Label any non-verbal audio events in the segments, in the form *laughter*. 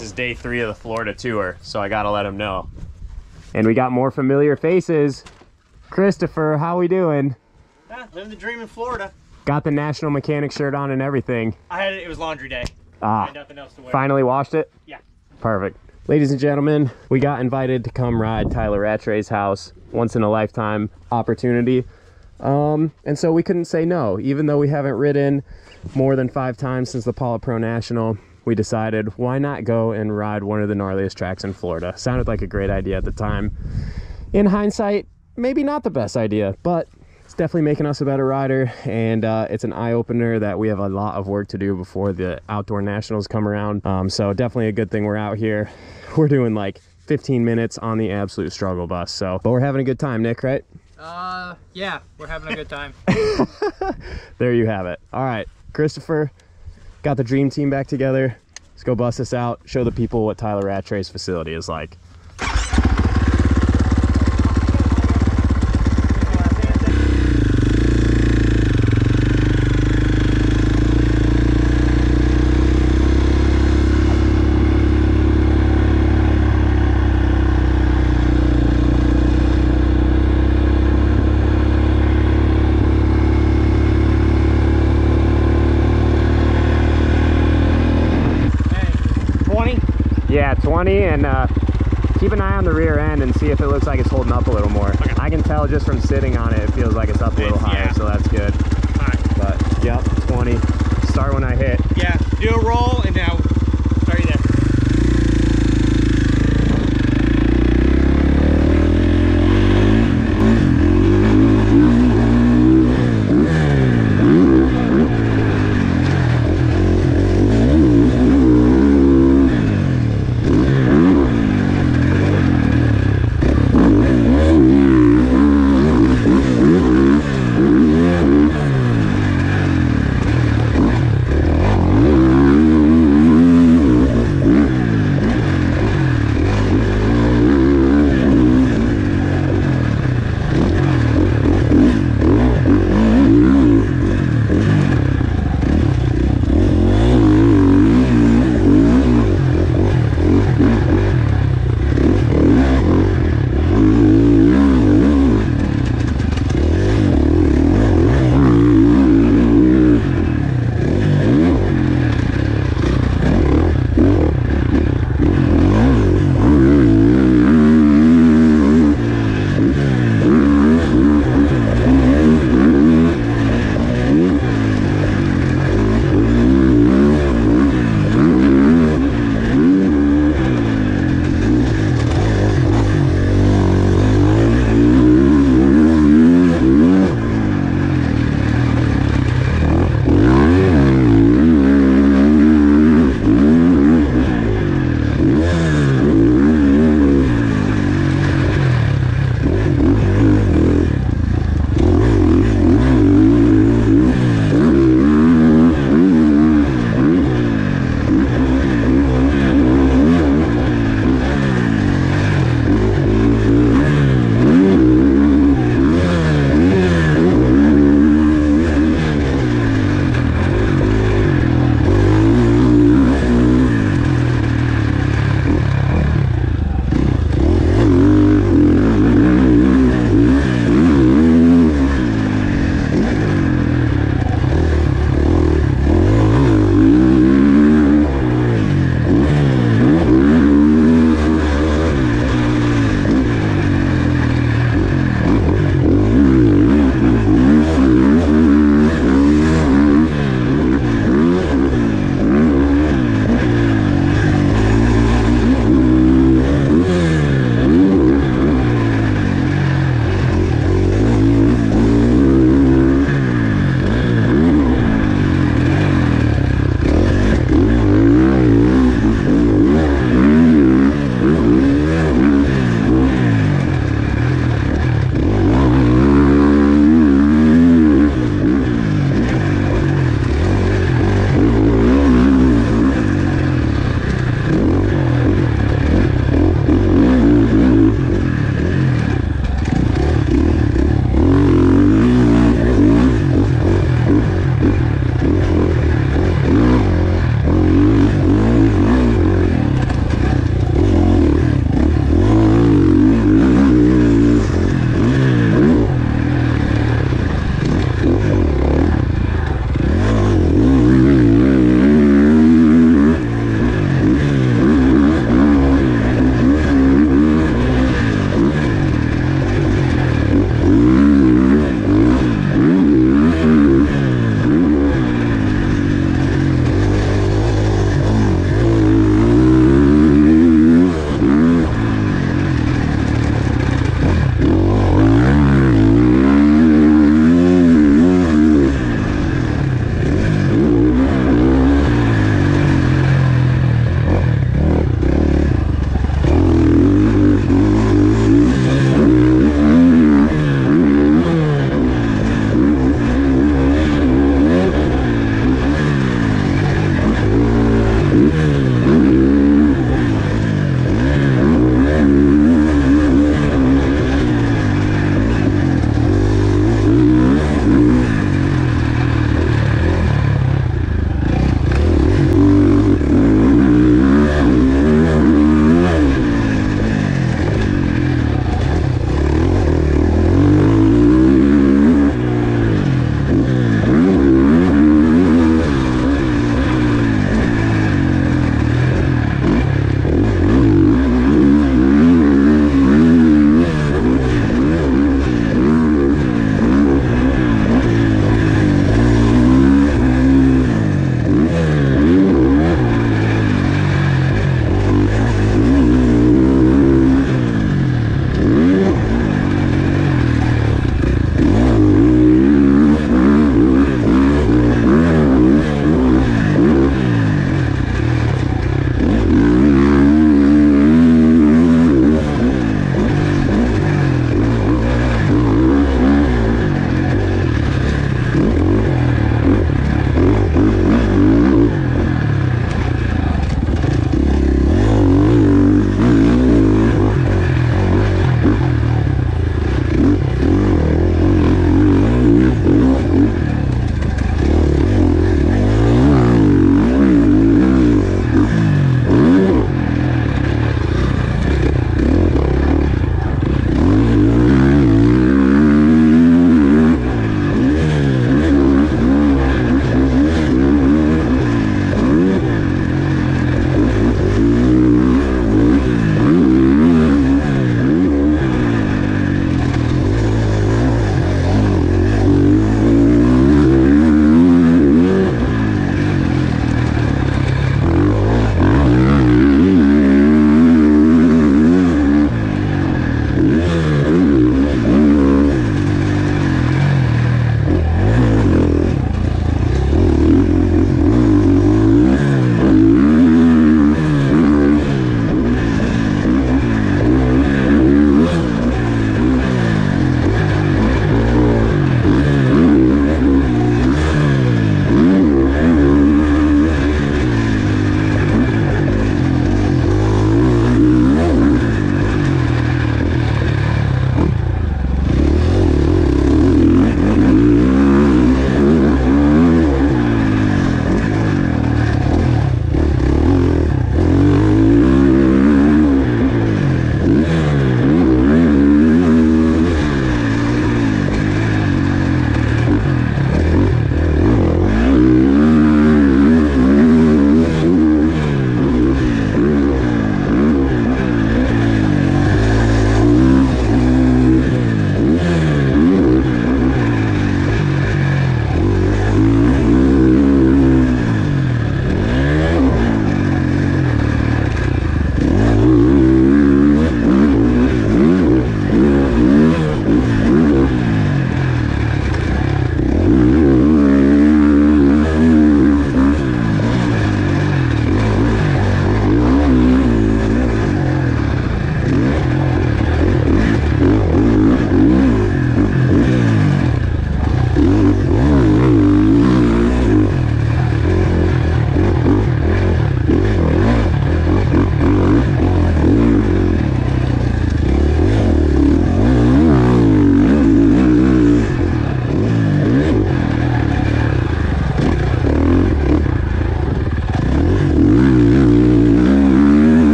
This is day three of the Florida tour, so I gotta let him know. And we got more familiar faces. Christopher, how we doing? Yeah, living the dream in Florida. Got the National Mechanic shirt on and everything. I had it, it was laundry day. Ah, had nothing else to wear. finally washed it? Yeah. Perfect. Ladies and gentlemen, we got invited to come ride Tyla Rattray's house. Once in a lifetime opportunity. Um, and so we couldn't say no. Even though we haven't ridden more than five times since the Pala Pro National, we decided why not go and ride one of the gnarliest tracks in Florida. Sounded like a great idea at the time. In hindsight, maybe not the best idea, but it's definitely making us a better rider and uh, it's an eye-opener that we have a lot of work to do before the outdoor nationals come around um, so definitely a good thing we're out here *laughs* we're doing like 15 minutes on the absolute struggle bus so but we're having a good time nick right Uh, yeah, we're having a good time. *laughs* there you have it all right christopher got the dream team back together. Let's go bust this out. Show the people what tyla rattray's facility is like hey, 20? Yeah, 20 and uh, keep an eye on the rear end and see if it looks like it's holding up a little more. Okay. I can tell just from sitting on it, it feels like it's up a little It's- higher, yeah. so that's good. Alright. But yep, 20. Start when I hit. Yeah, do a roll and now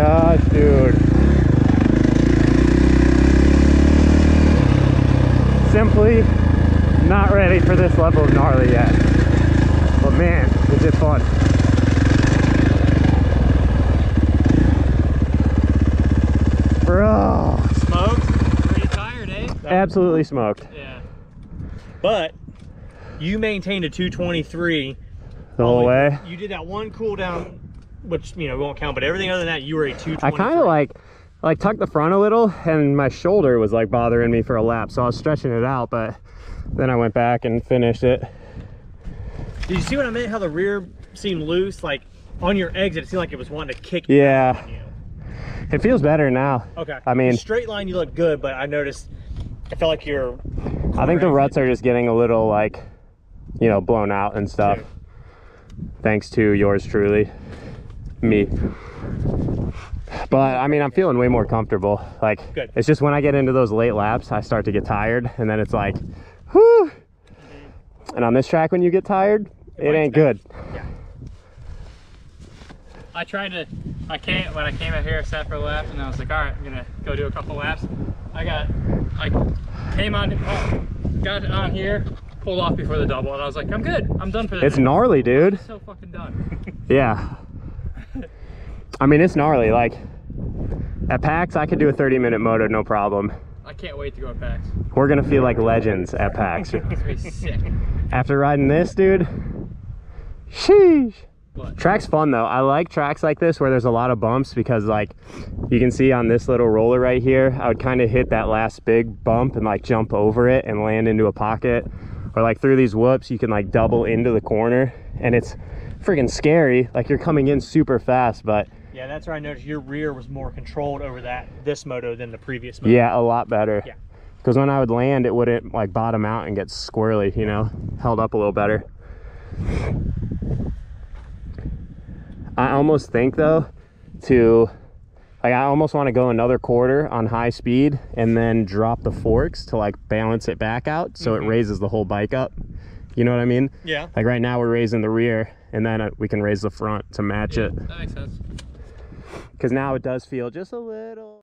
gosh, dude. Simply not ready for this level of gnarly yet. But man, is it fun. Bro. Smoked? Pretty tired, eh? Absolutely smoked. Yeah. But you maintained a 223 the whole way. You did that one cool down which you know we won't count, but everything other than that, you were a 223. I kind of like like tucked the front a little and my shoulder was like bothering me for a lap so I was stretching it out but then I went back and finished it Did you see what I meant? How the rear seemed loose, like on your exit, it seemed like it was wanting to kick yeah it feels better now Okay. I mean- straight line, you look good, but I noticed. I felt like you're. I think the ruts are just getting a little like you know blown out and stuff thanks to yours truly me but I mean I'm feeling way more comfortable like Good. it's just when I get into those late laps I start to get tired and then it's like whew and on this track when you get tired it bites ain't good I tried to. I came when I came out here, I sat for a lap, and I was like, all right, I'm gonna go do a couple laps. I got, I came on, oh, got on here, pulled off before the double, and I was like, I'm good. I'm done for this. it's gnarly dude so fucking done. Yeah. I mean, it's gnarly. Like, at PAX, I could do a 30 minute moto, no problem. I can't wait to go at PAX. We're gonna feel like legends at PAX. *laughs* It's gonna be sick. After riding this, dude, sheesh. But Track's fun though. I like tracks like this where there's a lot of bumps because like you can see on this little roller right here, I would kind of hit that last big bump and like jump over it and land into a pocket. Or like through these whoops, you can like double into the corner and it's freaking scary. Like you're coming in super fast, but yeah, that's where I noticed your rear was more controlled over that this moto than the previous moto. Yeah, a lot better. Yeah. Because when I would land, it wouldn't like bottom out and get squirrely, you know, held up a little better. I almost think though, to like I almost want to go another quarter on high speed and then drop the forks to like balance it back out so it raises the whole bike up. You know what I mean? Yeah. Like right now we're raising the rear and then uh, we can raise the front to match it That makes sense. Because now it does feel just a little